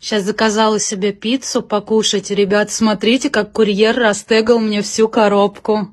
Сейчас заказала себе пиццу покушать. Ребят, смотрите, как курьер растегал мне всю коробку.